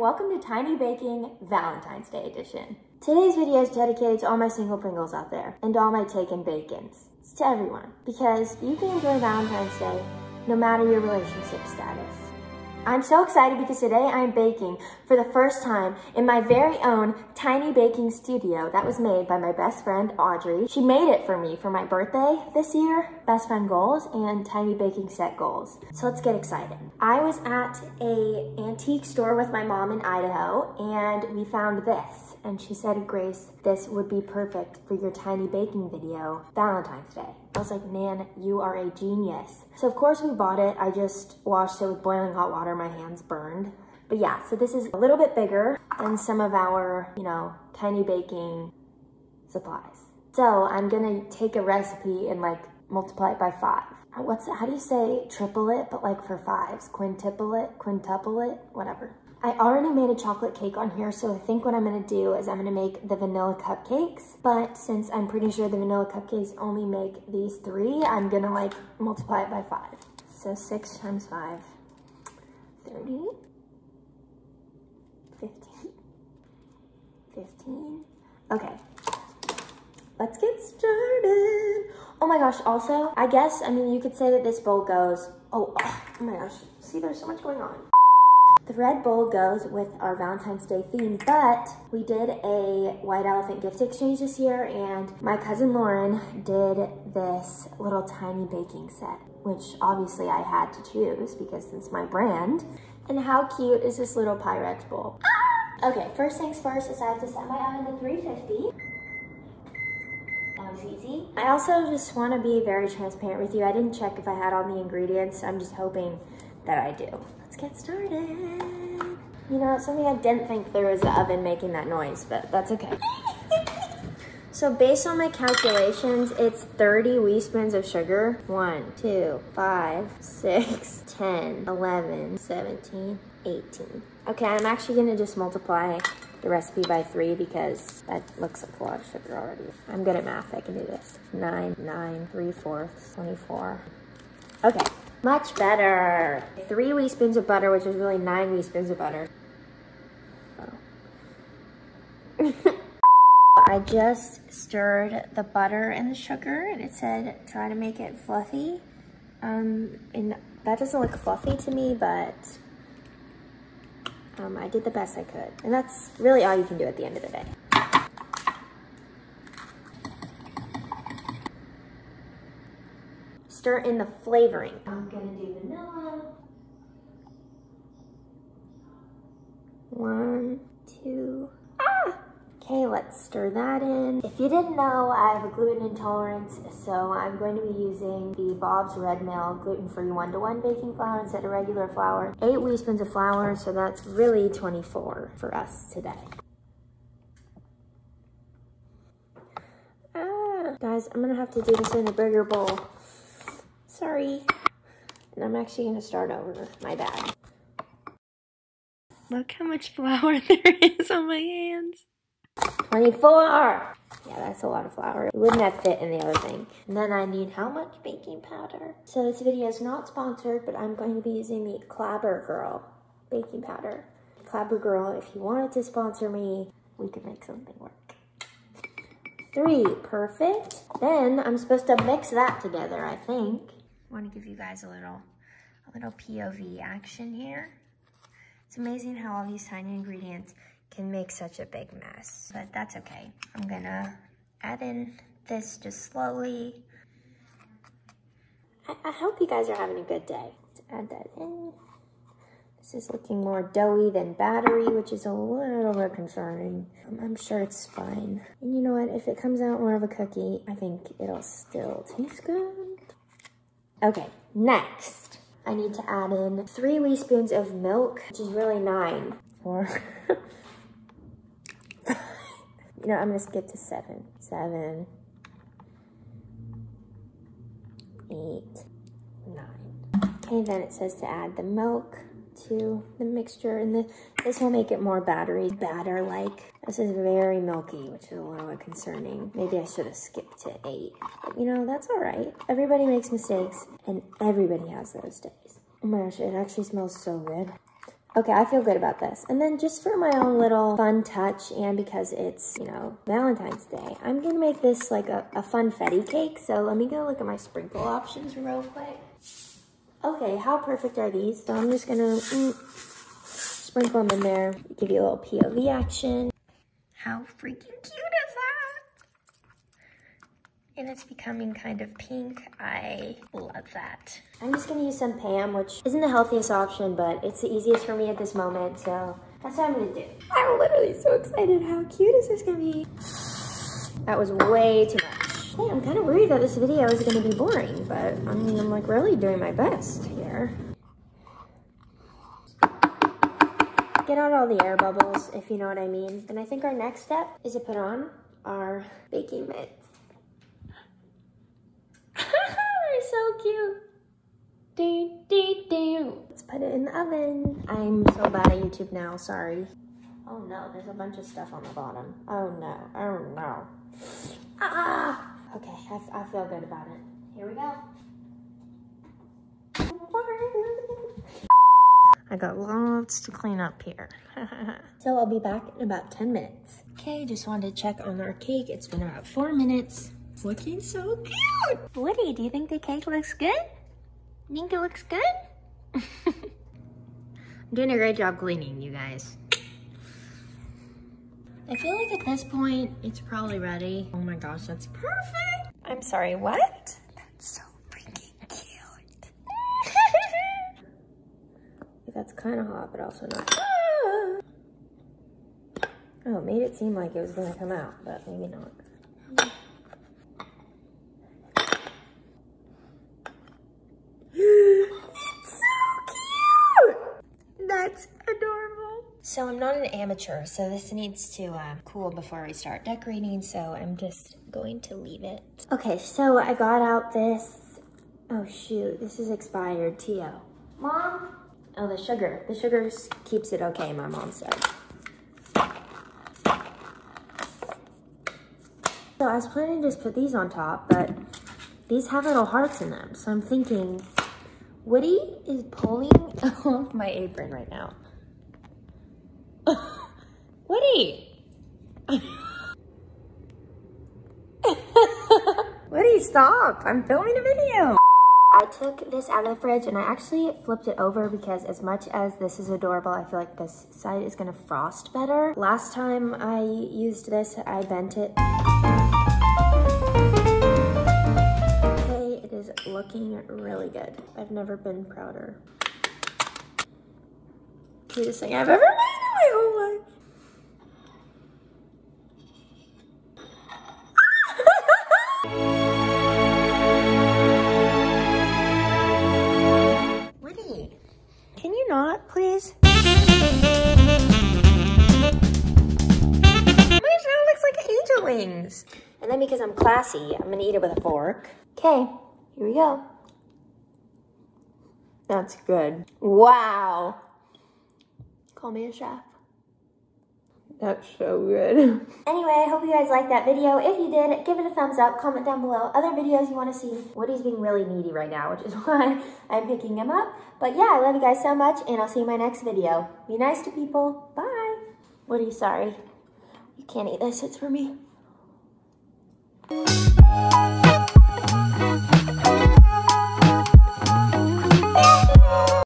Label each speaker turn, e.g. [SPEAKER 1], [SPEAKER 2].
[SPEAKER 1] welcome to Tiny Baking Valentine's Day edition. Today's video is dedicated to all my single Pringles out there and all my taken bacons. It's to everyone because you can enjoy Valentine's Day no matter your relationship status. I'm so excited because today I'm baking for the first time in my very own tiny baking studio that was made by my best friend Audrey. She made it for me for my birthday this year, best friend goals and tiny baking set goals. So let's get excited. I was at a antique store with my mom in Idaho and we found this and she said, Grace, this would be perfect for your tiny baking video, Valentine's Day. I was like, man, you are a genius. So of course we bought it. I just washed it with boiling hot water. My hands burned. But yeah, so this is a little bit bigger than some of our, you know, tiny baking supplies. So I'm gonna take a recipe and like multiply it by five. What's how do you say triple it, but like for fives? Quintuple it, quintuple it, whatever. I already made a chocolate cake on here, so I think what I'm gonna do is I'm gonna make the vanilla cupcakes. But since I'm pretty sure the vanilla cupcakes only make these three, I'm gonna like multiply it by five. So six times five, 30, 15, 15. Okay, let's get started. Oh my gosh, also, I guess, I mean, you could say that this bowl goes, oh, oh my gosh, see, there's so much going on. The red bowl goes with our Valentine's Day theme, but we did a white elephant gift exchange this year and my cousin Lauren did this little tiny baking set, which obviously I had to choose because it's my brand. And how cute is this little Pyrex bowl? Ah! Okay, first things first is I have to set my oven to 350. That was easy. I also just want to be very transparent with you. I didn't check if I had all the ingredients. I'm just hoping that I do. Let's get started. You know, something I didn't think there was the oven making that noise, but that's okay. so based on my calculations, it's 30 wee spoons of sugar. 1, 2, 5, 6, 10, 11, 17, 18. Okay, I'm actually gonna just multiply the recipe by three because that looks like a lot of sugar already. I'm good at math, I can do this. Nine, nine, three fourths, 24. Okay, much better. Three wee spoons of butter, which is really nine wee spoons of butter. Oh. I just stirred the butter and the sugar and it said try to make it fluffy. Um, and that doesn't look fluffy to me, but um, I did the best I could. And that's really all you can do at the end of the day. Stir in the flavoring. I'm gonna do vanilla. One, two, ah! Okay, let's stir that in. If you didn't know, I have a gluten intolerance, so I'm going to be using the Bob's Red Mill gluten-free one-to-one baking flour instead of regular flour. Eight wee spoons of flour, so that's really 24 for us today. Ah, guys, I'm gonna have to do this in a bigger bowl. Sorry. And I'm actually gonna start over, my bad. Look how much flour there is on my hands. 24! Yeah, that's a lot of flour. It wouldn't have fit in the other thing. And then I need how much baking powder? So this video is not sponsored, but I'm going to be using the Clabber Girl baking powder. Clabber Girl, if you wanted to sponsor me, we could make something work. Three, perfect. Then I'm supposed to mix that together, I think. Want to give you guys a little, a little POV action here. It's amazing how all these tiny ingredients can make such a big mess, but that's okay. I'm gonna add in this just slowly. I, I hope you guys are having a good day. Let's add that in. This is looking more doughy than battery, which is a little bit concerning. Um, I'm sure it's fine. And you know what? If it comes out more of a cookie, I think it'll still taste good. Okay, next. I need to add in three wee spoons of milk, which is really nine. Four. you know, I'm gonna skip to seven. Seven, eight, nine. Okay, then it says to add the milk to the mixture and the, this will make it more battery batter like. This is very milky, which is a little bit concerning. Maybe I should have skipped to eight, but you know, that's all right. Everybody makes mistakes and everybody has those days. Oh my gosh, it actually smells so good. Okay, I feel good about this. And then just for my own little fun touch and because it's, you know, Valentine's Day, I'm gonna make this like a, a funfetti cake. So let me go look at my sprinkle options real quick. Okay, how perfect are these? So I'm just gonna mm, sprinkle them in there, give you a little POV action. Freaking cute is that? And it's becoming kind of pink. I love that. I'm just gonna use some Pam, which isn't the healthiest option, but it's the easiest for me at this moment, so that's what I'm gonna do. I'm literally so excited. How cute is this gonna be? That was way too much. Hey, I'm kind of worried that this video is gonna be boring, but I mean, I'm like really doing my best here. Get out all the air bubbles, if you know what I mean. And I think our next step is to put on our baking mitts. They're so cute. Do, do, do. Let's put it in the oven. I'm so bad at YouTube now, sorry. Oh no, there's a bunch of stuff on the bottom. Oh no, oh no. Ah! Okay, I, I feel good about it. Here we go. I got lots to clean up here. so I'll be back in about 10 minutes. Okay, just wanted to check on our cake. It's been about four minutes. It's looking so cute. Woody, do you think the cake looks good? Think it looks good? I'm doing a great job cleaning, you guys. I feel like at this point, it's probably ready. Oh my gosh, that's perfect. I'm sorry, what? That's so freaking cute. that's kind of hot, but also not. Ah! Oh, it made it seem like it was gonna come out, but maybe not. It's so cute! That's adorable. So I'm not an amateur, so this needs to uh, cool before we start decorating, so I'm just going to leave it. Okay, so I got out this, oh shoot, this is expired, Tio. Mom? Oh, the sugar. The sugar keeps it okay, my mom said. So I was planning to just put these on top, but these have little hearts in them. So I'm thinking, Woody is pulling off my apron right now. Woody! Woody, stop! I'm filming a video! I took this out of the fridge and I actually flipped it over because as much as this is adorable, I feel like this side is gonna frost better. Last time I used this, I bent it. Okay, it is looking really good. I've never been prouder. Cutest thing I've ever made. not, I'm gonna eat it with a fork. Okay, here we go. That's good. Wow. Call me a chef. That's so good. anyway, I hope you guys liked that video. If you did, give it a thumbs up, comment down below other videos you want to see. Woody's being really needy right now, which is why I'm picking him up. But yeah, I love you guys so much, and I'll see you in my next video. Be nice to people. Bye. Woody, sorry. You can't eat this. It's for me. Thank you.